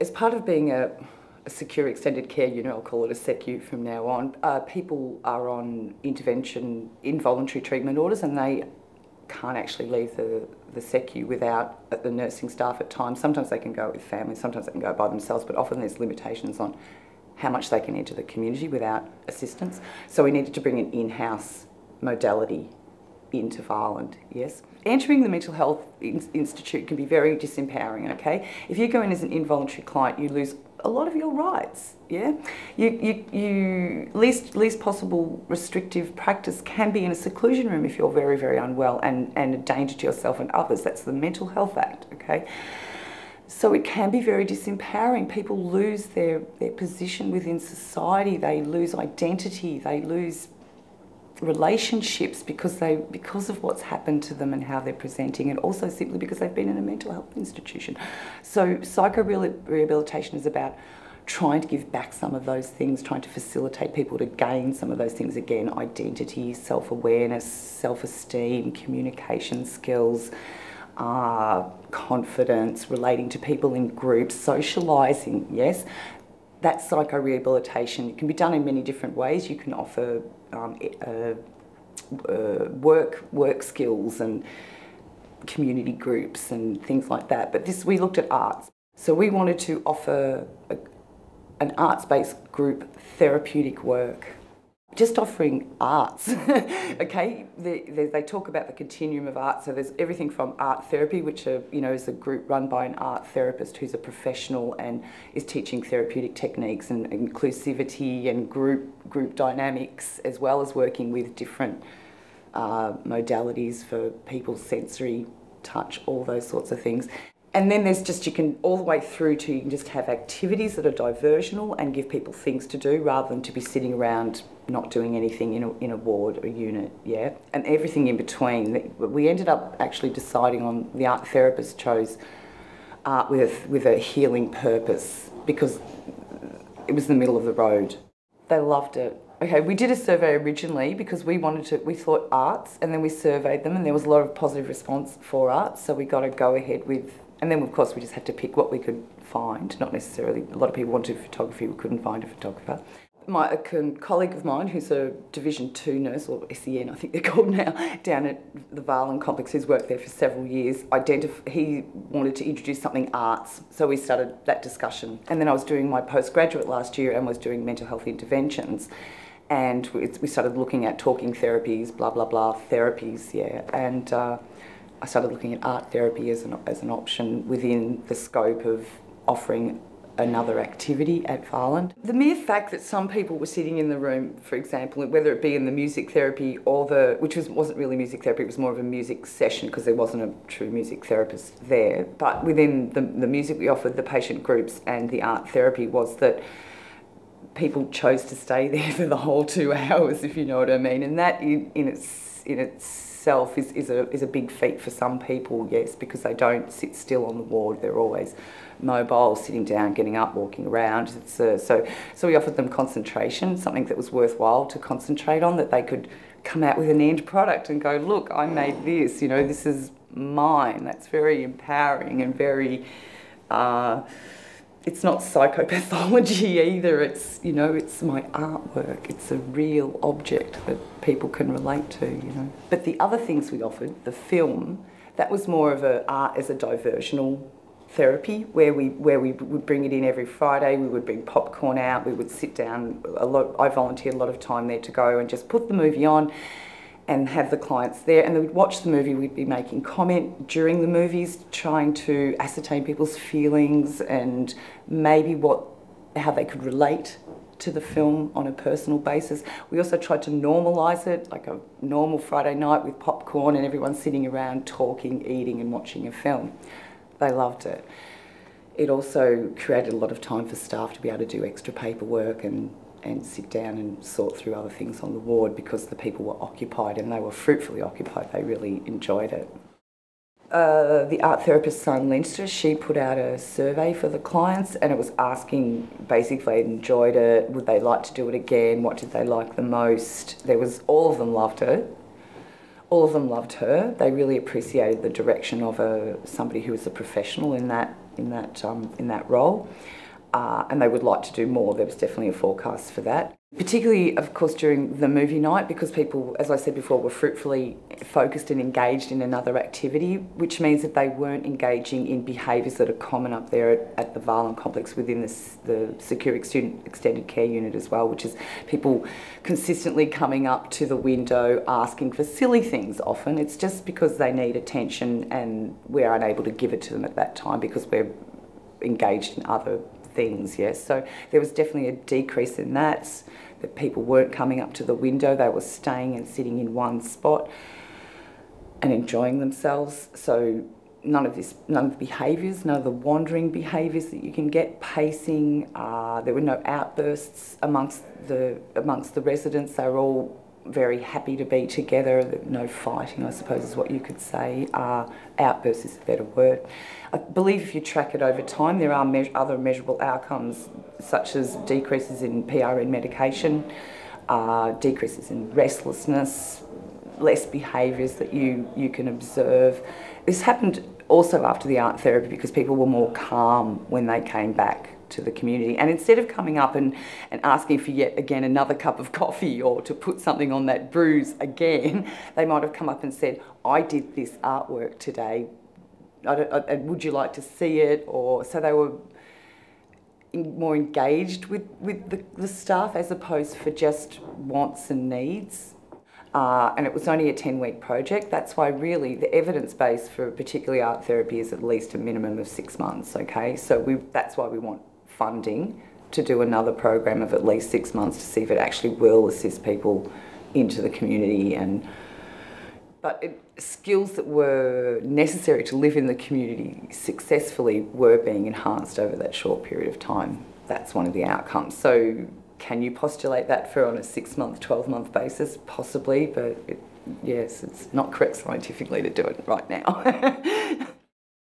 As part of being a, a secure extended care unit, I'll call it a SECU from now on, uh, people are on intervention, involuntary treatment orders, and they can't actually leave the, the SECU without the nursing staff at times. Sometimes they can go with families, sometimes they can go by themselves, but often there's limitations on how much they can enter the community without assistance. So we needed to bring an in-house modality into Vahland, yes. Entering the mental health in institute can be very disempowering, okay? If you go in as an involuntary client, you lose a lot of your rights, yeah? You, you, you least, least possible restrictive practice can be in a seclusion room if you're very, very unwell and, and a danger to yourself and others. That's the Mental Health Act, okay? So it can be very disempowering. People lose their, their position within society, they lose identity, they lose relationships because they because of what's happened to them and how they're presenting and also simply because they've been in a mental health institution. So psycho rehabilitation is about trying to give back some of those things, trying to facilitate people to gain some of those things again, identity, self-awareness, self-esteem, communication skills, uh, confidence, relating to people in groups, socialising, yes. That's psycho-rehabilitation. It can be done in many different ways. You can offer um, uh, uh, work work skills and community groups and things like that. But this we looked at arts. So we wanted to offer a, an arts-based group therapeutic work just offering arts. okay, they, they, they, talk about the continuum of art. So there's everything from art therapy, which are, you know is a group run by an art therapist who's a professional and is teaching therapeutic techniques and inclusivity and group group dynamics, as well as working with different uh, modalities for people's sensory touch, all those sorts of things. And then there's just, you can all the way through to you can just have activities that are diversional and give people things to do rather than to be sitting around not doing anything in a, in a ward or unit, yeah? And everything in between. We ended up actually deciding on, the art therapist chose art with, with a healing purpose because it was the middle of the road. They loved it. Okay, we did a survey originally because we wanted to, we thought arts and then we surveyed them and there was a lot of positive response for arts, so we got to go ahead with and then, of course, we just had to pick what we could find. Not necessarily, a lot of people wanted photography, we couldn't find a photographer. My a colleague of mine, who's a Division 2 nurse, or SEN I think they're called now, down at the Vahland complex, who's worked there for several years, identif- he wanted to introduce something arts. So we started that discussion. And then I was doing my postgraduate last year and was doing mental health interventions. And we started looking at talking therapies, blah, blah, blah, therapies, yeah. And uh, I started looking at art therapy as an, as an option within the scope of offering another activity at Vahland. The mere fact that some people were sitting in the room, for example, whether it be in the music therapy or the, which was, wasn't really music therapy, it was more of a music session because there wasn't a true music therapist there, but within the, the music we offered, the patient groups and the art therapy was that people chose to stay there for the whole two hours, if you know what I mean, and that in, in in itself is, is, a, is a big feat for some people, yes, because they don't sit still on the ward. They're always mobile, sitting down, getting up, walking around. A, so, so we offered them concentration, something that was worthwhile to concentrate on, that they could come out with an end product and go, look, I made this, you know, this is mine. That's very empowering and very... Uh, it's not psychopathology either. It's you know, it's my artwork. It's a real object that people can relate to. You know. But the other things we offered, the film, that was more of a art as a diversional therapy where we where we would bring it in every Friday. We would bring popcorn out. We would sit down. A lot. I volunteered a lot of time there to go and just put the movie on and have the clients there and would watch the movie we'd be making comment during the movies trying to ascertain people's feelings and maybe what how they could relate to the film on a personal basis. We also tried to normalise it, like a normal Friday night with popcorn and everyone sitting around talking, eating and watching a film. They loved it. It also created a lot of time for staff to be able to do extra paperwork and and sit down and sort through other things on the ward because the people were occupied and they were fruitfully occupied. They really enjoyed it. Uh, the art therapist Sun Leinster, she put out a survey for the clients and it was asking basically if they enjoyed it, would they like to do it again, what did they like the most. There was, all of them loved it. All of them loved her. They really appreciated the direction of a, somebody who was a professional in that in that um, in that role, uh, and they would like to do more. There was definitely a forecast for that. Particularly, of course, during the movie night, because people, as I said before, were fruitfully focused and engaged in another activity, which means that they weren't engaging in behaviours that are common up there at, at the Vahland complex within the, the secure student extended care unit as well, which is people consistently coming up to the window asking for silly things often. It's just because they need attention and we're unable to give it to them at that time because we're engaged in other things, yes. So there was definitely a decrease in that, that people weren't coming up to the window, they were staying and sitting in one spot and enjoying themselves. So none of this, none of the behaviours, none of the wandering behaviours that you can get, pacing. Uh, there were no outbursts amongst the amongst the residents. They were all very happy to be together. No fighting, I suppose, is what you could say. Uh, outbursts is a better word. I believe if you track it over time, there are me other measurable outcomes, such as decreases in PRN medication, uh, decreases in restlessness, less behaviours that you, you can observe. This happened also after the art therapy because people were more calm when they came back to the community. And instead of coming up and, and asking for yet again another cup of coffee or to put something on that bruise again, they might have come up and said, I did this artwork today. I would you like to see it? Or so they were more engaged with, with the, the staff as opposed for just wants and needs. Uh, and it was only a 10 week project. That's why, really, the evidence base for particularly art therapy is at least a minimum of six months, okay? So we, that's why we want funding to do another program of at least six months to see if it actually will assist people into the community and but it, skills that were necessary to live in the community successfully were being enhanced over that short period of time. That's one of the outcomes. So can you postulate that for on a six month, 12 month basis? Possibly, but it, yes, it's not correct scientifically to do it right now.